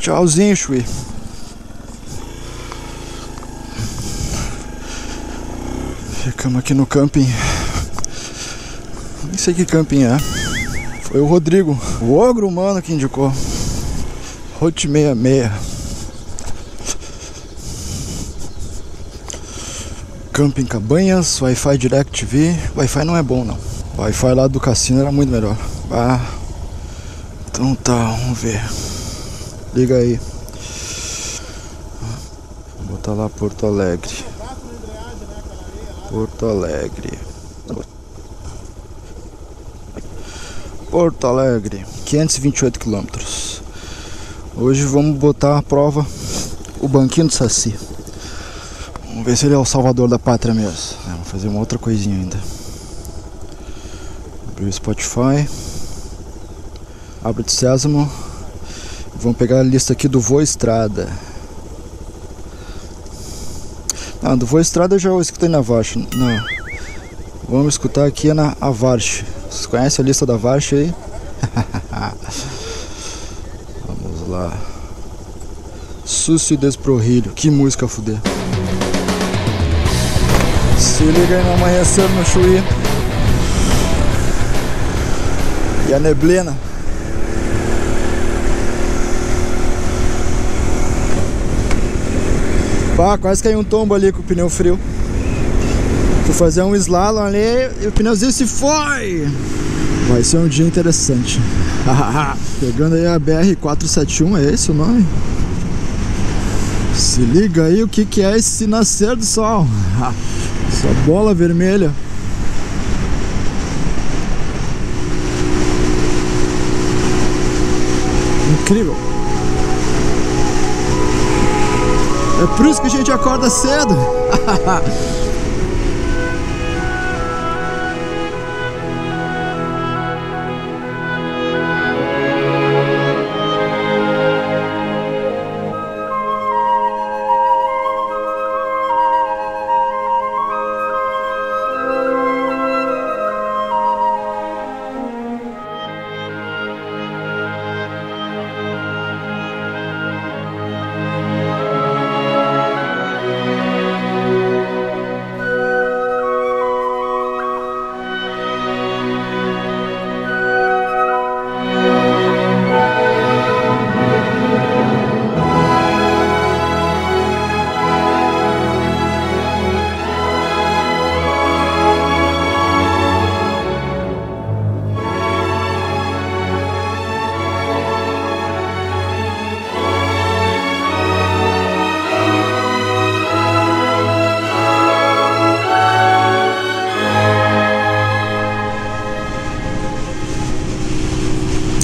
Tchauzinho, Chui. Ficamos aqui no camping. Nem sei que camping é. Foi o Rodrigo, o ogro humano que indicou. Rote 66. Camping Cabanhas, Wi-Fi DirecTV. Wi-Fi não é bom não. Wi-Fi lá do cassino era muito melhor. Ah. Então tá, vamos ver. Liga aí. Vou botar lá Porto Alegre. Porto Alegre. Porto Alegre, 528 quilômetros. Hoje vamos botar à prova o banquinho do Saci. Vamos ver se ele é o salvador da pátria mesmo. É, vamos fazer uma outra coisinha ainda. Abrir o Spotify. Abre o Sésamo. Vamos pegar a lista aqui do Voa Estrada. Ah, do Voa Estrada eu já escutei na Varsh. Não. Vamos escutar aqui na Avarch. Vocês conhecem a lista da Varch aí? Vamos lá. Súcio Desprorrilho. Que música fuder. Se liga aí no amanhecer no Chuí. E a neblina. Pá, quase caiu um tombo ali com o pneu frio. Fui fazer um slalom ali e o pneuzinho se foi. Vai ser um dia interessante. Pegando aí a BR-471, é esse o nome? Se liga aí o que, que é esse nascer do sol. Essa bola vermelha. Incrível. É por isso que a gente acorda cedo.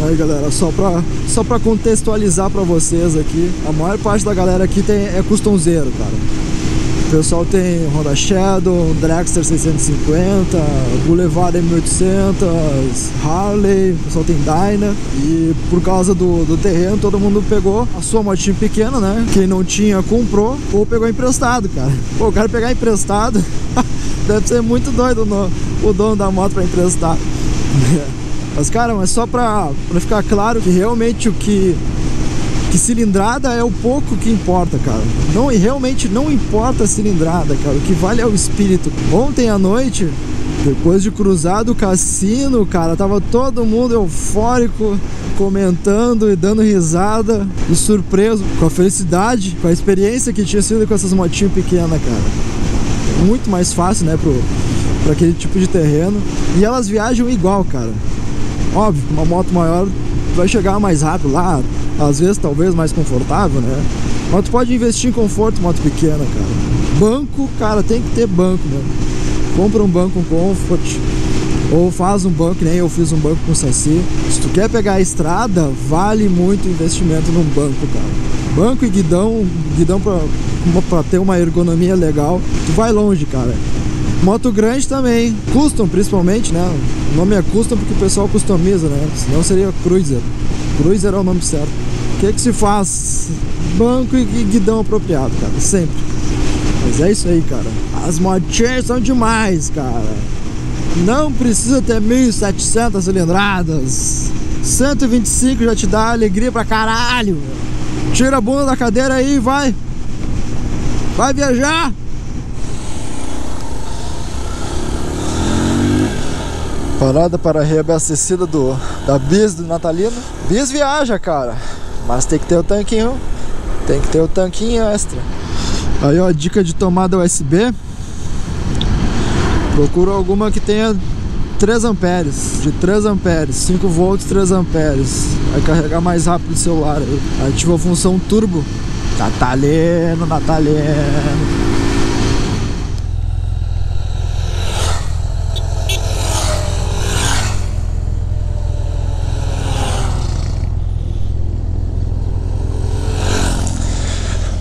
Aí galera, só pra, só pra contextualizar pra vocês aqui, a maior parte da galera aqui tem, é customzeiro, cara. O pessoal tem Honda Shadow, Dragster 650, Boulevard M800, Harley, o pessoal tem Dyna e por causa do, do terreno todo mundo pegou a sua motinha pequena, né? Quem não tinha comprou ou pegou emprestado, cara. Pô, o cara pegar emprestado deve ser muito doido no, o dono da moto pra emprestar. Mas, cara, mas só pra, pra ficar claro que realmente o que. Que cilindrada é o pouco que importa, cara. Não, e realmente não importa a cilindrada, cara. O que vale é o espírito. Ontem à noite, depois de cruzar do cassino, cara, tava todo mundo eufórico, comentando e dando risada e surpreso com a felicidade, com a experiência que tinha sido com essas motinhas pequenas, cara. Muito mais fácil, né, pro, pra aquele tipo de terreno. E elas viajam igual, cara. Óbvio, uma moto maior vai chegar mais rápido lá, às vezes talvez mais confortável, né? Mas tu pode investir em conforto moto pequena, cara. Banco, cara, tem que ter banco, né? Compra um banco comfort ou faz um banco, nem eu fiz um banco com Saci. Se tu quer pegar a estrada, vale muito investimento num banco, cara. Banco e guidão, guidão pra, pra ter uma ergonomia legal, tu vai longe, cara. Moto grande também, custom principalmente, né? O nome é custom porque o pessoal customiza, né? Senão seria cruiser. Cruiser é o nome certo. O que é que se faz? Banco e guidão apropriado, cara, sempre. Mas é isso aí, cara. As motinhas são demais, cara. Não precisa ter 1.700 cilindradas. 125 já te dá alegria pra caralho. Tira a bunda da cadeira aí e vai. Vai viajar. Parada para reabastecida do, da Bis do Natalino. Bis viaja, cara. Mas tem que ter o tanquinho. Tem que ter o tanquinho extra. Aí, ó, dica de tomada USB. Procura alguma que tenha 3 amperes, de 3 amperes, 5 volts, 3 amperes. Vai carregar mais rápido o celular aí. Ativa a função turbo. Natalino, natalino.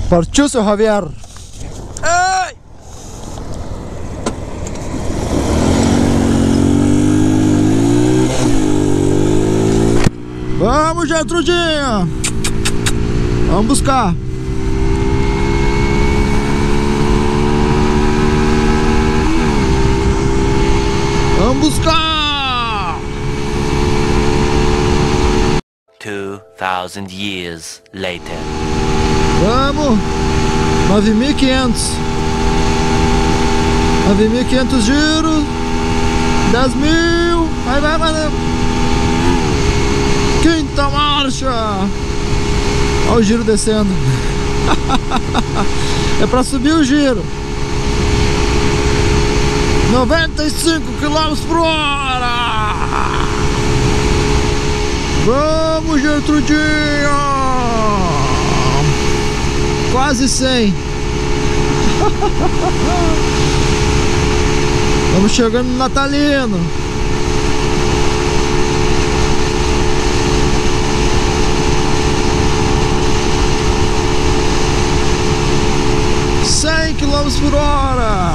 Partiu, seu Javier. Ai! Vamos, Gertrudinha! Vamos buscar! Vamos buscar! 2,000 years later. Vamos! 9.500 9.500 giros 10 mil Vai, vai, vai. Quinta marcha. Olha o giro descendo. É pra subir o giro. 95 km por hora. Vamos, Gertrudinha Quase 100 Vamos chegando no Natalino. Cem quilômetros por hora.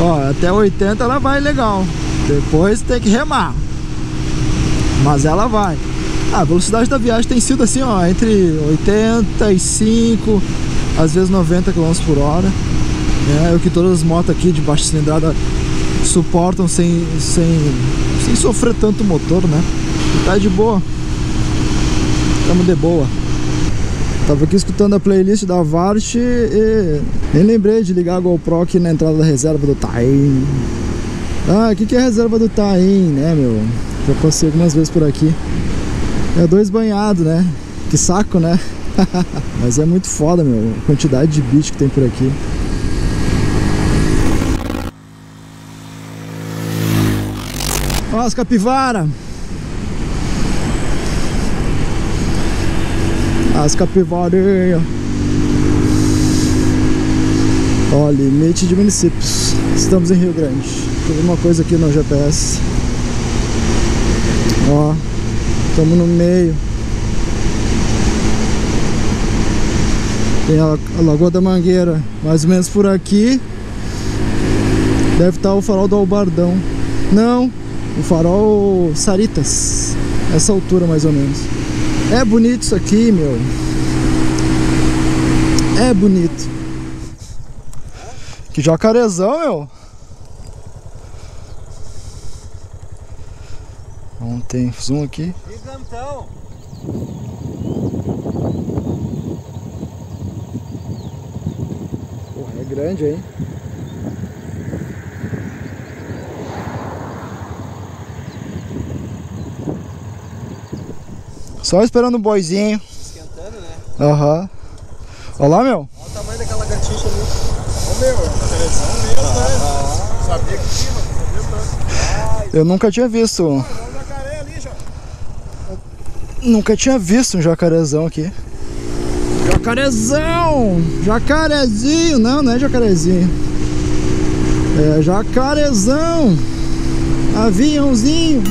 Ó, até 80 ela vai legal. Depois tem que remar. Mas ela vai a velocidade da viagem tem sido assim, ó, entre 85, às vezes 90 km por hora. É, é o que todas as motos aqui de baixa cilindrada suportam sem, sem, sem sofrer tanto motor, né? E tá de boa. Estamos de boa. Tava aqui escutando a playlist da Vart e nem lembrei de ligar a GoPro aqui na entrada da reserva do Taim. Ah, o que, que é a reserva do Taim, né, meu? Já passei algumas vezes por aqui. É dois banhados, né? Que saco, né? Mas é muito foda, meu. A quantidade de bicho que tem por aqui. Ó as capivaras. As capivarinhas. Ó, limite de municípios. Estamos em Rio Grande. Eu ver uma coisa aqui no GPS. Ó. Estamos no meio. Tem a, a, Lagoa da Mangueira, mais ou menos por aqui. Deve estar o farol do Albardão. Não, o farol Saritas. Essa altura mais ou menos. É bonito isso aqui, meu. É bonito. Que jacarezão, meu. Não tem zoom aqui. Gigantão. Porra, é grande, hein? Só esperando o boizinho. Esquentando, né? Aham. Uhum. Olha lá, meu. Olha o tamanho daquela gatixa ali. Ô, meu, é televisão mesmo, né? Sabia que tinha, mas não sabia tanto. Eu nunca tinha visto. Nunca tinha visto um jacarezão aqui. Jacarezão! Jacarezinho! Não, não é jacarezinho. É jacarezão! Aviãozinho!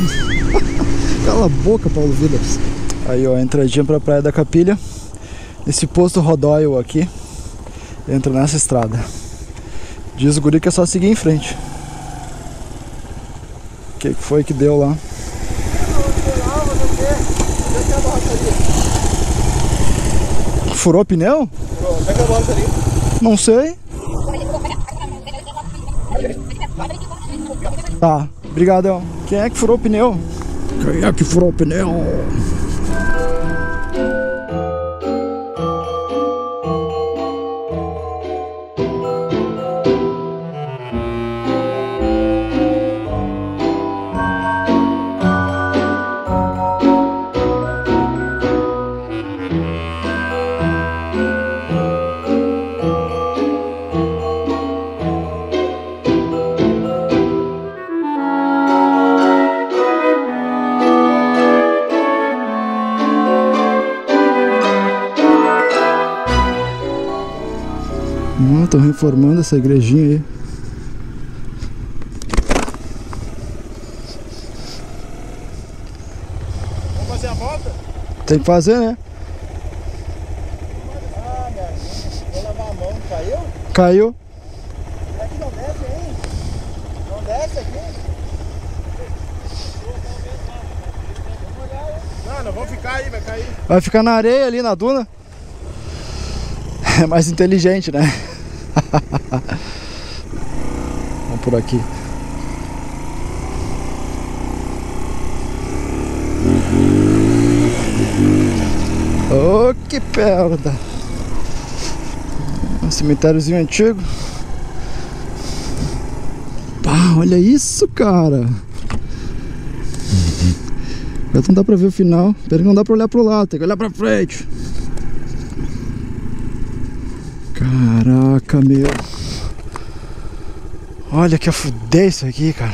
Cala a boca, Paulo Vilas. Aí, ó, entradinha pra Praia da Capilha. Esse posto Rodóio aqui. Entra nessa estrada. Diz o guri que é só seguir em frente. O que foi que deu lá? Furou o pneu? Bola ali. Não sei. Tá, obrigadão. Quem é que furou o pneu? Quem é que furou o pneu? Estão reformando essa igrejinha aí. Vamos fazer a volta? Tem que fazer, né? Ah, minha Vou lavar a mão. Caiu? Caiu. Será que não desce aí? Não desce aqui? Não, não vamos ficar aí, vai cair. Vai ficar na areia ali na duna. É mais inteligente, né? Vamos por aqui. Oh, que perda! Um cemitériozinho antigo. Pá, olha isso, cara! Agora não dá pra ver o final. Pera não dá pra olhar pro lado, tem que olhar pra frente. Caraca, meu. Olha que afudei isso aqui, cara.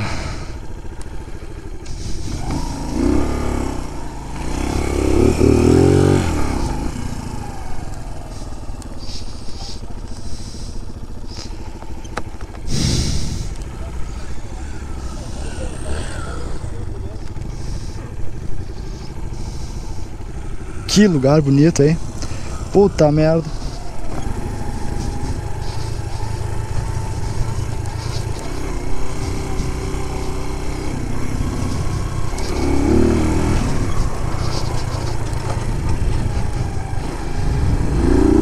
Que lugar bonito, hein? Puta merda.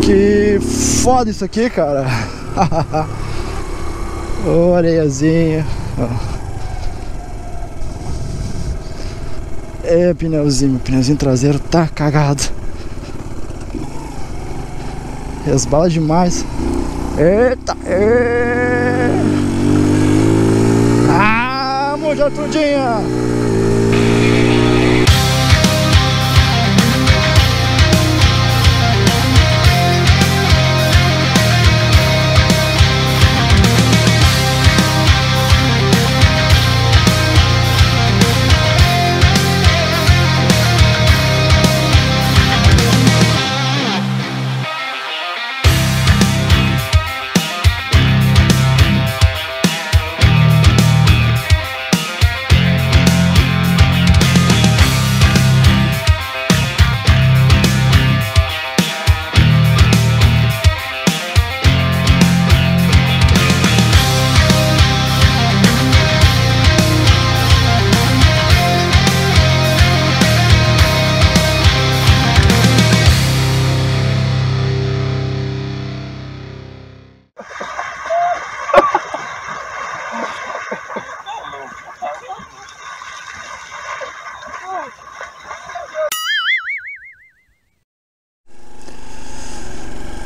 Que foda isso aqui, cara. Ô, areiazinha. É, pneuzinho, pneuzinho traseiro tá cagado. Resbala demais. Eita! É. Ah, moja tudinha!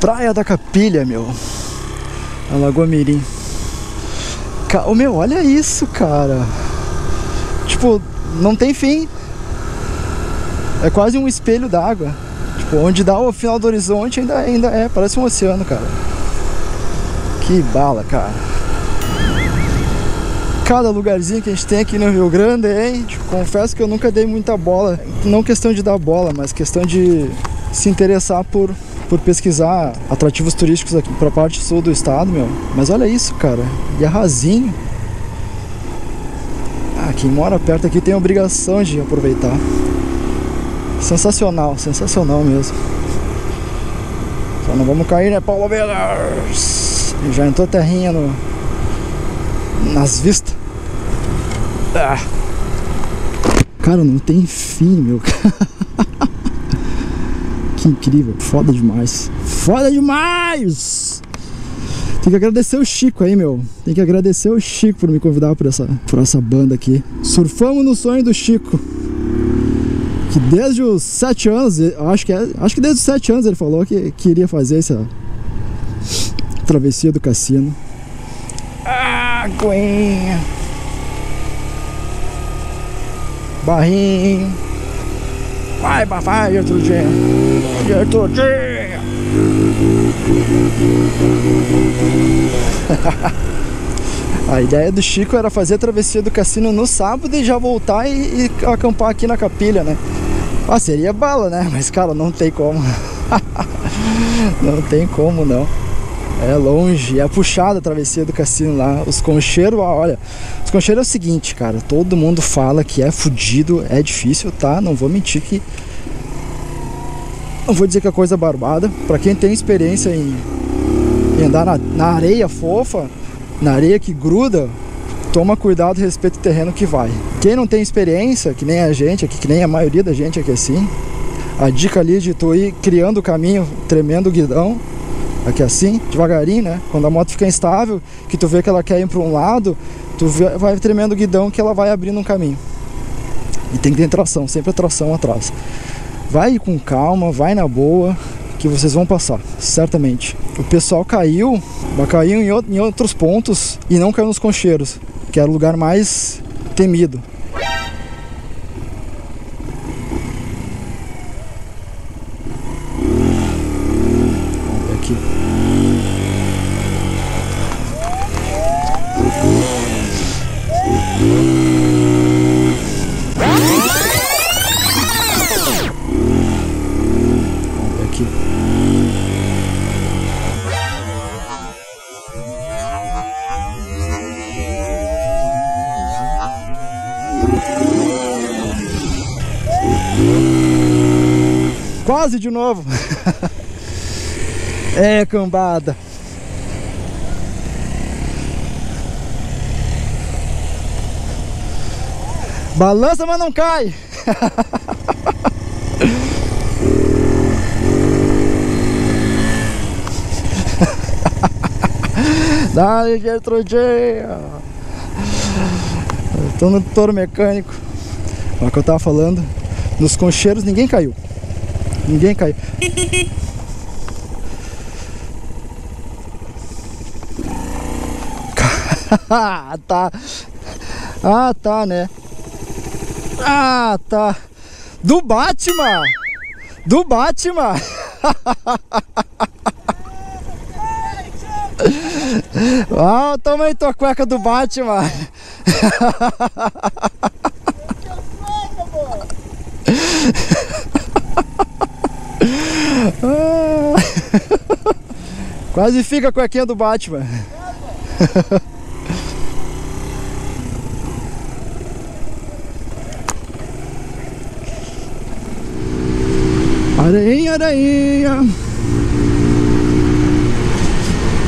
Praia da Capilha, meu. A Lagoa Mirim. Ca... Ô, meu, olha isso, cara. Tipo, não tem fim. É quase um espelho d'água. Tipo, onde dá o final do horizonte ainda, ainda é, parece um oceano, cara. Que bala, cara. Cada lugarzinho que a gente tem aqui no Rio Grande, hein? Tipo, confesso que eu nunca dei muita bola. Não questão de dar bola, mas questão de se interessar por, por pesquisar atrativos turísticos aqui pra parte sul do estado, meu. Mas olha isso, cara. E é rasinho. Ah, quem mora perto aqui tem a obrigação de aproveitar. Sensacional, sensacional mesmo. Só não vamos cair, né, Paulo Velas? Já entrou terrinha no, nas vistas. Ah. Cara, não tem fim, meu. que incrível, foda demais. Foda demais! Tem que agradecer o Chico aí, meu. Tem que agradecer o Chico por me convidar para essa, por essa banda aqui. Surfamos no sonho do Chico. Que desde os sete anos, acho que, é, acho que desde os sete anos ele falou que queria fazer essa travessia do cassino. Aguinha. Barrinho. Vai, vai, Gertrudinha. Gertrudinha. A ideia do Chico era fazer a travessia do cassino no sábado e já voltar e, e acampar aqui na capilha, né? Ah, seria bala, né? Mas, cara, não tem como. não tem como, não. É longe, é puxada a travessia do cassino lá. Os concheiros, olha, os concheiros é o seguinte, cara. Todo mundo fala que é fudido, é difícil, tá? Não vou mentir que. Não vou dizer que é coisa barbada. Pra quem tem experiência em, em andar na, na areia fofa, na areia que gruda, toma cuidado e respeita o terreno que vai. Quem não tem experiência, que nem a gente aqui, que nem a maioria da gente aqui assim, a dica ali de tu ir criando o caminho, tremendo o guidão, aqui assim, devagarinho, né? Quando a moto fica instável, que tu vê que ela quer ir para um lado, tu vai tremendo o guidão que ela vai abrindo um caminho. E tem que ter tração, sempre a tração atrás. Vai com calma, vai na boa, que vocês vão passar, certamente. O pessoal caiu, caiu em outros pontos e não caiu nos concheiros, que era o lugar mais temido. Quase de novo. é, cambada. Balança, mas não cai. Dá-lhe Gertrudinha. Estou no touro mecânico. Olha o que eu tava falando. Nos concheiros ninguém caiu. Ninguém caiu. tá. Ah, tá, né? Ah, tá. Do Batman! Do Batman! ah, toma aí tua cueca do Batman! Quase fica a cuequinha do Batman. Areinha, areinha.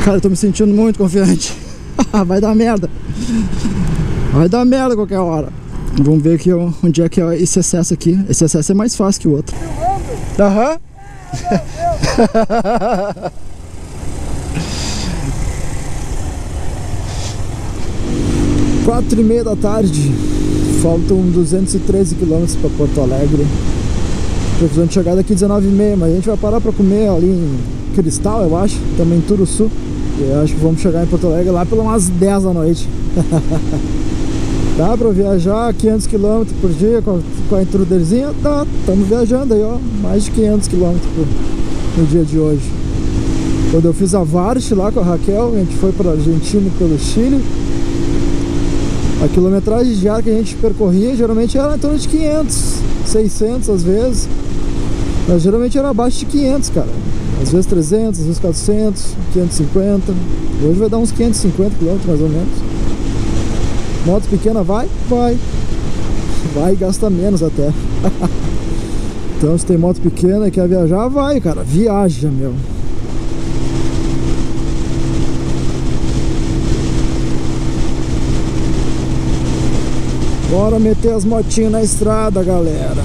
Cara, eu tô me sentindo muito confiante. Vai dar merda. Vai dar merda qualquer hora. Vamos ver aqui onde é que é esse acesso aqui. Esse acesso é mais fácil que o outro. Aham. Quatro e meia da tarde. Faltam 213 quilômetros para Porto Alegre. Precisando chegar daqui 19 e meia, mas a gente vai parar para comer ali em Cristal, eu acho, também em Turuçu. Eu acho que vamos chegar em Porto Alegre lá pelas umas 10 da noite. Dá pra viajar 500 km por dia com a, com a intruderzinha? Dá, estamos viajando aí, ó, mais de 500 km no dia de hoje. Quando eu fiz a Varsh lá com a Raquel, a gente foi para Argentina e pelo Chile. A quilometragem diária que a gente percorria geralmente era em torno de 500, 600 às vezes. Mas geralmente era abaixo de 500, cara. Às vezes 300, às vezes 400, 550. Hoje vai dar uns 550 km mais ou menos. Moto pequena vai? Vai. Vai e gasta menos até. então se tem moto pequena e quer viajar, vai, cara. Viaja, meu. Bora meter as motinhas na estrada, galera.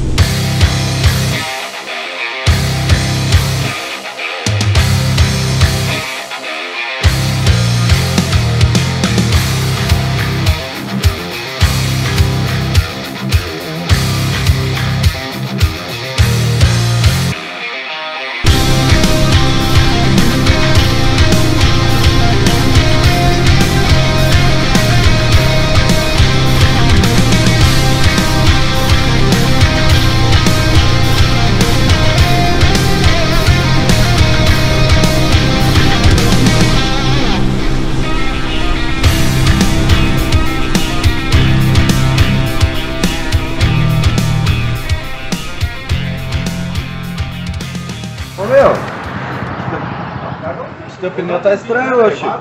Pneu tá estranho, ô Chico.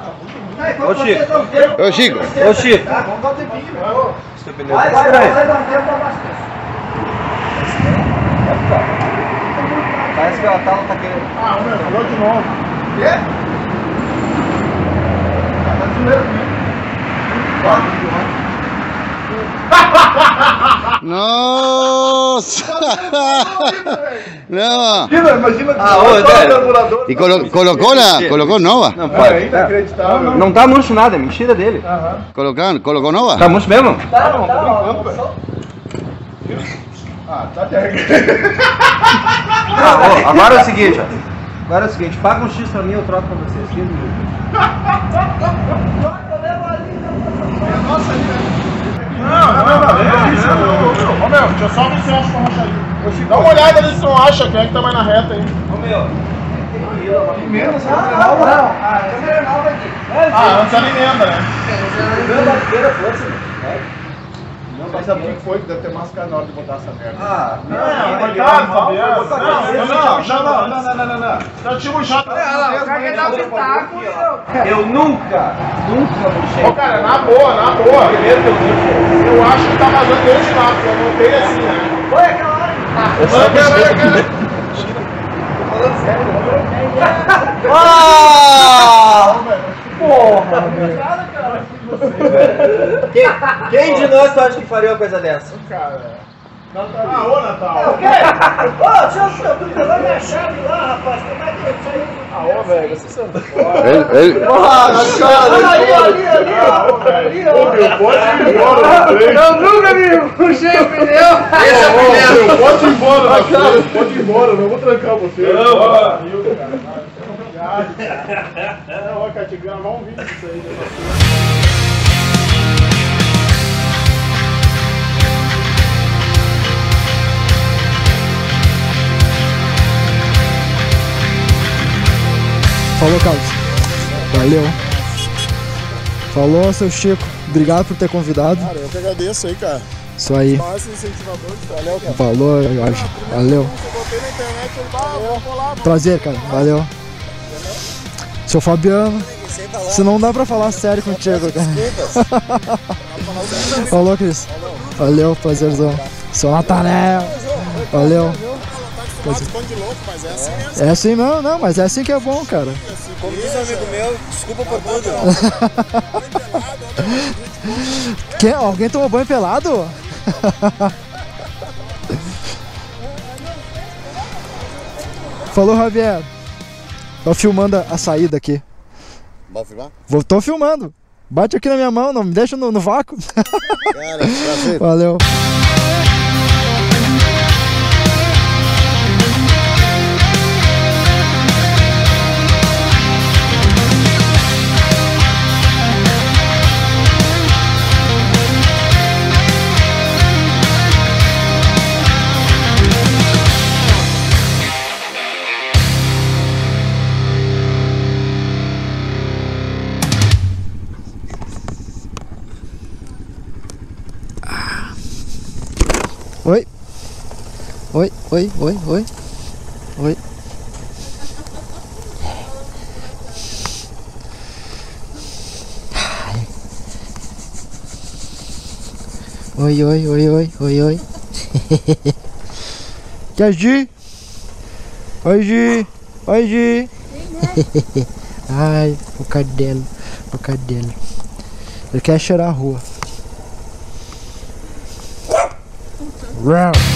Ô Chico. Ô Chico, Ô Chico. Seu pneu tá estranho. Parece que o Atala tá querendo. Ah, meu, falou de novo. nossa! Não, Imagina Ah, ô, André. e colo- colocou na, colocou nova? Não É pode. inacreditável. Não tá murcho nada, é mentira dele. Colocando, colocou nova? Tá murcho mesmo? Não, tô brincando, velho. Ah, tá terra. Ah, ó, agora é o seguinte, ó. Agora é o seguinte, paga um X pra mim eu troco pra vocês. Filho do- Não, não, não, é. Ô meu, deixa eu só ver se eu acho que eu racha aí. Dá uma olhada ali se não acha quem é que tá mais na reta aí. Ô meu, Ah, antes ela emenda, né? meu da feira, força. Não sabe o que foi que deve ter mascado na hora de botar essa merda. Ah, Não, coitado, Fabiano. Não, não, não, não, não, não, não, não. Já tinha um chato. eu nunca, nunca murchei. Ô, cara, na boa, na boa. Primeiro que eu murchei. Eu acho que tá vazando desde lá, porque eu montei assim, né? Foi aquela hora. Ah! Quem, quem de nós tu acha que faria uma coisa dessa? Cara. Ah, ô Natal. Ah, ô, velho, vocês são foda. Ele, ele, Ah, ô, velho. Ô, meu, pode ir embora. Eu nunca me puxei o pneu. Ô, meu, pode ir embora, Natal. Pode ir embora, não vou trancar você. Não, ó. Não, ó, Cate, gravar um vídeo disso aí. Falou, Carlos. Valeu. Falou, seu Chico. Obrigado por ter convidado. Cara, eu que agradeço aí, cara. Isso aí. Valeu, cara. Falou, Jorge. Valeu. Prazer, cara. Valeu. Seu Fabiano. Se não dá pra falar sério contigo, cara. Falou, Cris. Valeu, prazerzão. Seu Natanel. Valeu. Bando de louco, mas é assim mesmo. É assim não, não, mas é assim que é bom, cara. Como diz um amigo meu, desculpa por tudo. Quem, alguém tomou banho pelado? Falou, Javier. Tô filmando a- a saída aqui. Vamos filmar? Vou, tô filmando. Bate aqui na minha mão, não me deixa no, no vácuo. Cara, prazer. Valeu. Oi, oi, oi, oi. Oi. Oi, oi, oi, oi, oi, oi. Quer Gi? Oi, Gi. Oi, Gi. Ai, o cadelo, o cadelo. Ele quer cheirar a rua. Rau.